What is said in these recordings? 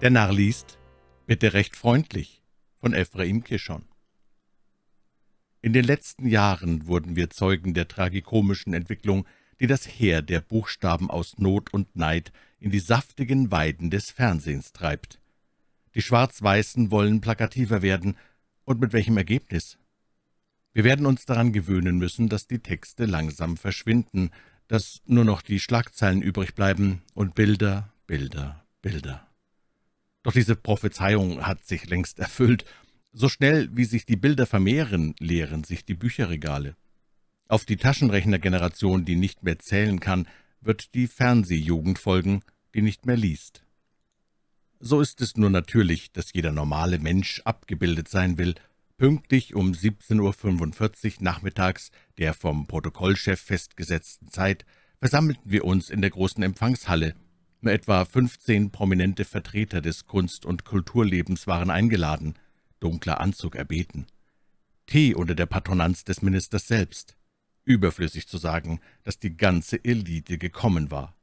Der Narr liest, bitte recht freundlich, von Ephraim Kishon. In den letzten Jahren wurden wir Zeugen der tragikomischen Entwicklung, die das Heer der Buchstaben aus Not und Neid in die saftigen Weiden des Fernsehens treibt. Die Schwarz-Weißen wollen plakativer werden, und mit welchem Ergebnis? Wir werden uns daran gewöhnen müssen, dass die Texte langsam verschwinden, dass nur noch die Schlagzeilen übrig bleiben und Bilder, Bilder, Bilder. Doch diese Prophezeiung hat sich längst erfüllt. So schnell, wie sich die Bilder vermehren, leeren sich die Bücherregale. Auf die Taschenrechnergeneration, die nicht mehr zählen kann, wird die Fernsehjugend folgen, die nicht mehr liest. So ist es nur natürlich, dass jeder normale Mensch abgebildet sein will. Pünktlich um 17.45 Uhr nachmittags, der vom Protokollchef festgesetzten Zeit, versammelten wir uns in der großen Empfangshalle, etwa 15 prominente Vertreter des Kunst- und Kulturlebens waren eingeladen, dunkler Anzug erbeten. Tee unter der Patronanz des Ministers selbst. Überflüssig zu sagen, dass die ganze Elite gekommen war.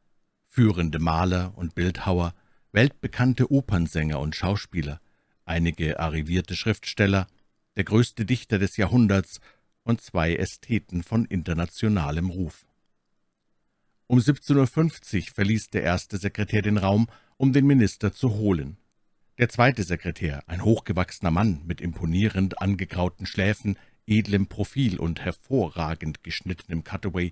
Führende Maler und Bildhauer, weltbekannte Opernsänger und Schauspieler, einige arrivierte Schriftsteller, der größte Dichter des Jahrhunderts und zwei Ästheten von internationalem Ruf. Um 17.50 Uhr verließ der erste Sekretär den Raum, um den Minister zu holen. Der zweite Sekretär, ein hochgewachsener Mann mit imponierend angegrauten Schläfen, edlem Profil und hervorragend geschnittenem Cutaway,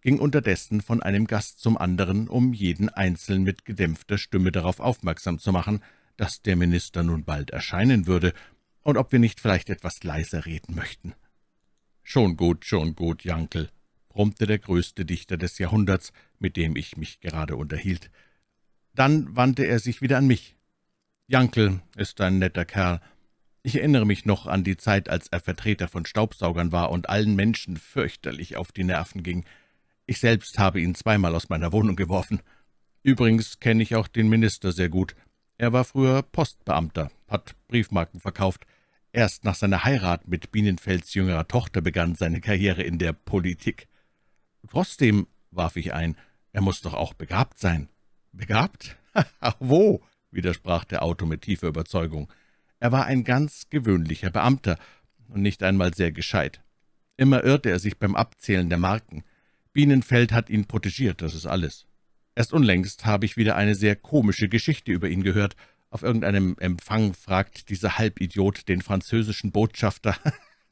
ging unterdessen von einem Gast zum anderen, um jeden Einzelnen mit gedämpfter Stimme darauf aufmerksam zu machen, dass der Minister nun bald erscheinen würde und ob wir nicht vielleicht etwas leiser reden möchten. »Schon gut, schon gut, Jankel«, brummte der größte Dichter des Jahrhunderts, mit dem ich mich gerade unterhielt. Dann wandte er sich wieder an mich. »Jankel ist ein netter Kerl. Ich erinnere mich noch an die Zeit, als er Vertreter von Staubsaugern war und allen Menschen fürchterlich auf die Nerven ging. Ich selbst habe ihn zweimal aus meiner Wohnung geworfen. Übrigens kenne ich auch den Minister sehr gut. Er war früher Postbeamter, hat Briefmarken verkauft. Erst nach seiner Heirat mit Bienenfelds jüngerer Tochter begann seine Karriere in der Politik. Trotzdem, warf ich ein, er muss doch auch begabt sein. Begabt? Ach, wo? widersprach der Autor mit tiefer Überzeugung. Er war ein ganz gewöhnlicher Beamter und nicht einmal sehr gescheit. Immer irrte er sich beim Abzählen der Marken. Bienenfeld hat ihn protegiert, das ist alles. Erst unlängst habe ich wieder eine sehr komische Geschichte über ihn gehört. Auf irgendeinem Empfang fragt dieser Halbidiot den französischen Botschafter.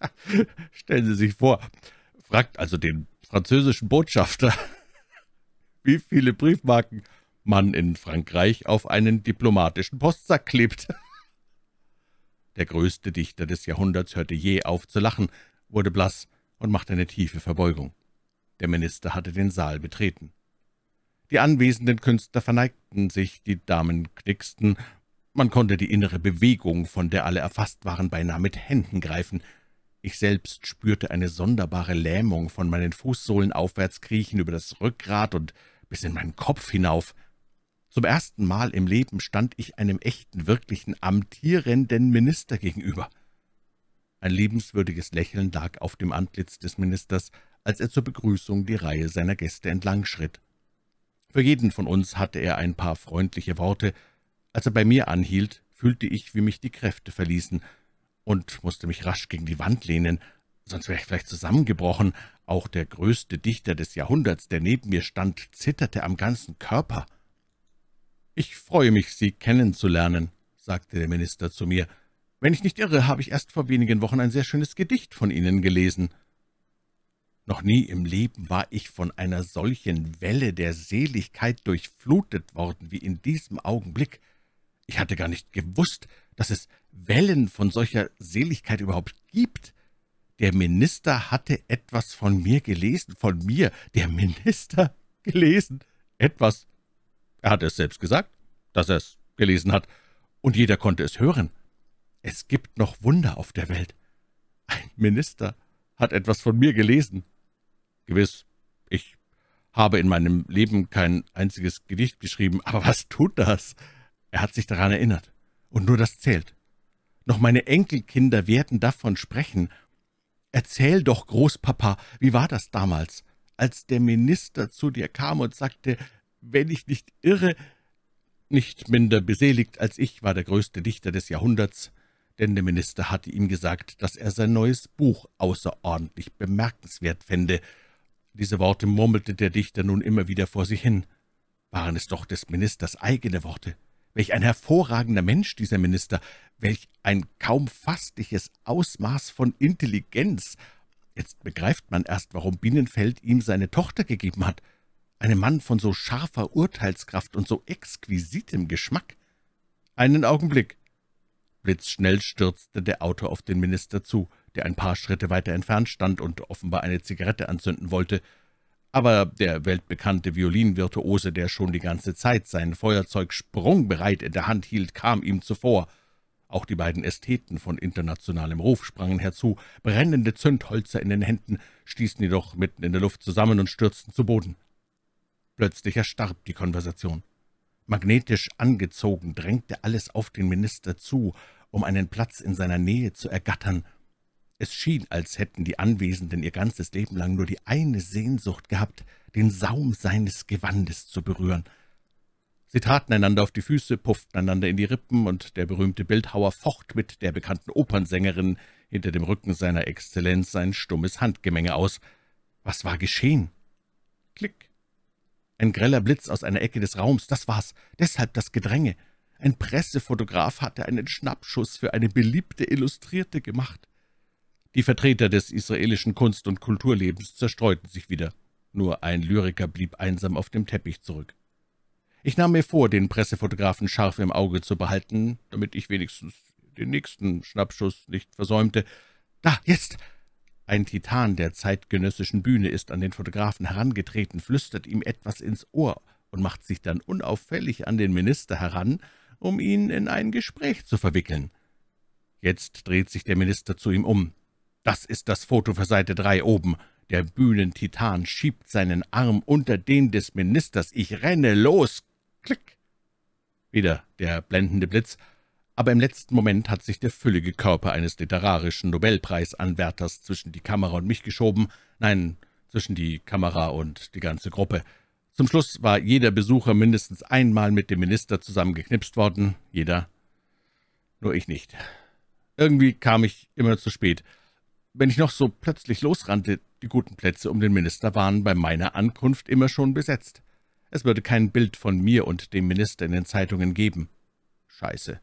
Stellen Sie sich vor, fragt also den französischen Botschafter, wie viele Briefmarken man in Frankreich auf einen diplomatischen Postsack klebt. Der größte Dichter des Jahrhunderts hörte je auf zu lachen, wurde blass und machte eine tiefe Verbeugung. Der Minister hatte den Saal betreten. Die anwesenden Künstler verneigten sich, die Damen knicksten, man konnte die innere Bewegung, von der alle erfasst waren, beinahe mit Händen greifen. Ich selbst spürte eine sonderbare Lähmung von meinen Fußsohlen aufwärts kriechen über das Rückgrat und bis in meinen Kopf hinauf. Zum ersten Mal im Leben stand ich einem echten, wirklichen, amtierenden Minister gegenüber. Ein liebenswürdiges Lächeln lag auf dem Antlitz des Ministers, als er zur Begrüßung die Reihe seiner Gäste entlang schritt. Für jeden von uns hatte er ein paar freundliche Worte. Als er bei mir anhielt, fühlte ich, wie mich die Kräfte verließen, und musste mich rasch gegen die Wand lehnen, sonst wäre ich vielleicht zusammengebrochen. Auch der größte Dichter des Jahrhunderts, der neben mir stand, zitterte am ganzen Körper. »Ich freue mich, Sie kennenzulernen«, sagte der Minister zu mir. »Wenn ich nicht irre, habe ich erst vor wenigen Wochen ein sehr schönes Gedicht von Ihnen gelesen.« Noch nie im Leben war ich von einer solchen Welle der Seligkeit durchflutet worden wie in diesem Augenblick. Ich hatte gar nicht gewusst, dass es Wellen von solcher Seligkeit überhaupt gibt. Der Minister hatte etwas von mir gelesen, von mir, der Minister gelesen, etwas. Er hatte es selbst gesagt, dass er es gelesen hat, und jeder konnte es hören. Es gibt noch Wunder auf der Welt. Ein Minister hat etwas von mir gelesen. Gewiss, ich habe in meinem Leben kein einziges Gedicht geschrieben, aber was tut das? Er hat sich daran erinnert und nur das zählt. Noch meine Enkelkinder werden davon sprechen. Erzähl doch, Großpapa, wie war das damals, als der Minister zu dir kam und sagte, wenn ich nicht irre, Nicht minder beseligt als ich war der größte Dichter des Jahrhunderts, denn der Minister hatte ihm gesagt, dass er sein neues Buch außerordentlich bemerkenswert fände. Diese Worte murmelte der Dichter nun immer wieder vor sich hin. Waren es doch des Ministers eigene Worte? Welch ein hervorragender Mensch dieser Minister, welch ein kaum fassliches Ausmaß von Intelligenz. Jetzt begreift man erst, warum Bienenfeld ihm seine Tochter gegeben hat. Einem Mann von so scharfer Urteilskraft und so exquisitem Geschmack. Einen Augenblick. Blitzschnell stürzte der Autor auf den Minister zu, der ein paar Schritte weiter entfernt stand und offenbar eine Zigarette anzünden wollte. Aber der weltbekannte Violinvirtuose, der schon die ganze Zeit sein Feuerzeug sprungbereit in der Hand hielt, kam ihm zuvor. Auch die beiden Ästheten von internationalem Ruf sprangen herzu, brennende Zündholzer in den Händen, stießen jedoch mitten in der Luft zusammen und stürzten zu Boden. Plötzlich erstarb die Konversation. Magnetisch angezogen drängte alles auf den Minister zu, um einen Platz in seiner Nähe zu ergattern. Es schien, als hätten die Anwesenden ihr ganzes Leben lang nur die eine Sehnsucht gehabt, den Saum seines Gewandes zu berühren. Sie traten einander auf die Füße, pufften einander in die Rippen, und der berühmte Bildhauer focht mit der bekannten Opernsängerin hinter dem Rücken seiner Exzellenz ein stummes Handgemenge aus. Was war geschehen? Klick! Ein greller Blitz aus einer Ecke des Raums, das war's, deshalb das Gedränge. Ein Pressefotograf hatte einen Schnappschuss für eine beliebte Illustrierte gemacht. Die Vertreter des israelischen Kunst- und Kulturlebens zerstreuten sich wieder. Nur ein Lyriker blieb einsam auf dem Teppich zurück. Ich nahm mir vor, den Pressefotografen scharf im Auge zu behalten, damit ich wenigstens den nächsten Schnappschuss nicht versäumte. »Da, jetzt!« Ein Titan der zeitgenössischen Bühne ist an den Fotografen herangetreten, flüstert ihm etwas ins Ohr und macht sich dann unauffällig an den Minister heran, um ihn in ein Gespräch zu verwickeln. Jetzt dreht sich der Minister zu ihm um. Das ist das Foto für Seite 3 oben. Der Bühnentitan schiebt seinen Arm unter den des Ministers. Ich renne los. Klick. Wieder der blendende Blitz. Aber im letzten Moment hat sich der füllige Körper eines literarischen Nobelpreisanwärters zwischen die Kamera und mich geschoben. Nein, zwischen die Kamera und die ganze Gruppe. Zum Schluss war jeder Besucher mindestens einmal mit dem Minister zusammengeknipst worden. Jeder. Nur ich nicht. Irgendwie kam ich immer zu spät. Wenn ich noch so plötzlich losrannte, die guten Plätze um den Minister waren bei meiner Ankunft immer schon besetzt. Es würde kein Bild von mir und dem Minister in den Zeitungen geben. Scheiße.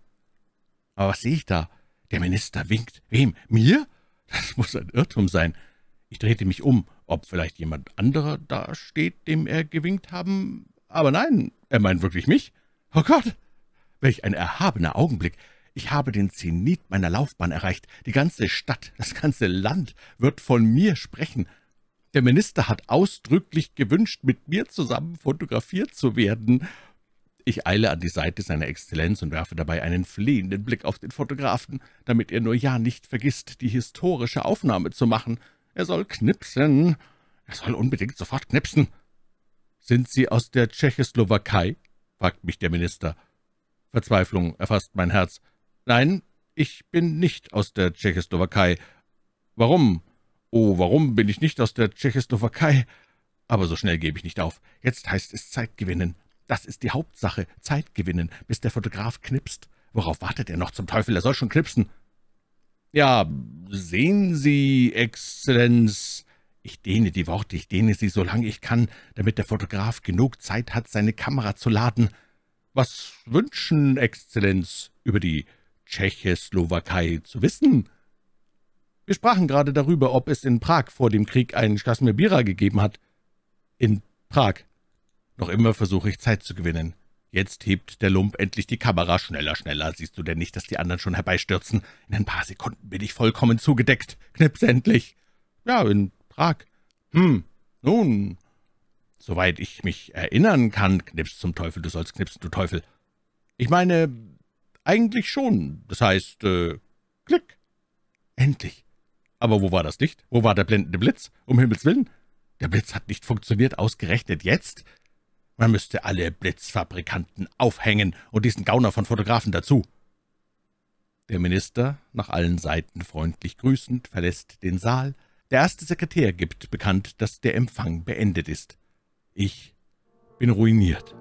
Aber was sehe ich da? Der Minister winkt. Wem? Mir? Das muss ein Irrtum sein. Ich drehte mich um, ob vielleicht jemand anderer da steht, dem er gewinkt haben. Aber nein, er meint wirklich mich. Oh Gott, welch ein erhabener Augenblick. Ich habe den Zenit meiner Laufbahn erreicht. Die ganze Stadt, das ganze Land wird von mir sprechen. Der Minister hat ausdrücklich gewünscht, mit mir zusammen fotografiert zu werden. Ich eile an die Seite seiner Exzellenz und werfe dabei einen flehenden Blick auf den Fotografen, damit er nur ja nicht vergisst, die historische Aufnahme zu machen. Er soll knipsen. Er soll unbedingt sofort knipsen. »Sind Sie aus der Tschechoslowakei?« fragt mich der Minister. Verzweiflung erfasst mein Herz. »Nein, ich bin nicht aus der Tschechoslowakei.« »Warum?« »Oh, warum bin ich nicht aus der Tschechoslowakei?« Aber so schnell gebe ich nicht auf. Jetzt heißt es Zeit gewinnen. Das ist die Hauptsache, Zeit gewinnen, bis der Fotograf knipst. Worauf wartet er noch zum Teufel? Er soll schon knipsen. »Ja, sehen Sie, Exzellenz...« Ich dehne die Worte, ich dehne sie, solange ich kann, damit der Fotograf genug Zeit hat, seine Kamera zu laden. »Was wünschen, Exzellenz, über die Tschechoslowakei zu wissen. Wir sprachen gerade darüber, ob es in Prag vor dem Krieg einen Kasmir gegeben hat. In Prag. Noch immer versuche ich Zeit zu gewinnen. Jetzt hebt der Lump endlich die Kamera. Schneller, schneller. Siehst du denn nicht, dass die anderen schon herbeistürzen? In ein paar Sekunden bin ich vollkommen zugedeckt. Knips endlich. Ja, in Prag. Hm, nun. Soweit ich mich erinnern kann, knips zum Teufel, du sollst knipsen, du Teufel. Ich meine, »Eigentlich schon. Das heißt, äh, Klick. Endlich. Aber wo war das Licht? Wo war der blendende Blitz? Um Himmels Willen. Der Blitz hat nicht funktioniert, ausgerechnet jetzt. Man müsste alle Blitzfabrikanten aufhängen und diesen Gauner von Fotografen dazu.« Der Minister, nach allen Seiten freundlich grüßend, verlässt den Saal. Der erste Sekretär gibt bekannt, dass der Empfang beendet ist. Ich bin ruiniert.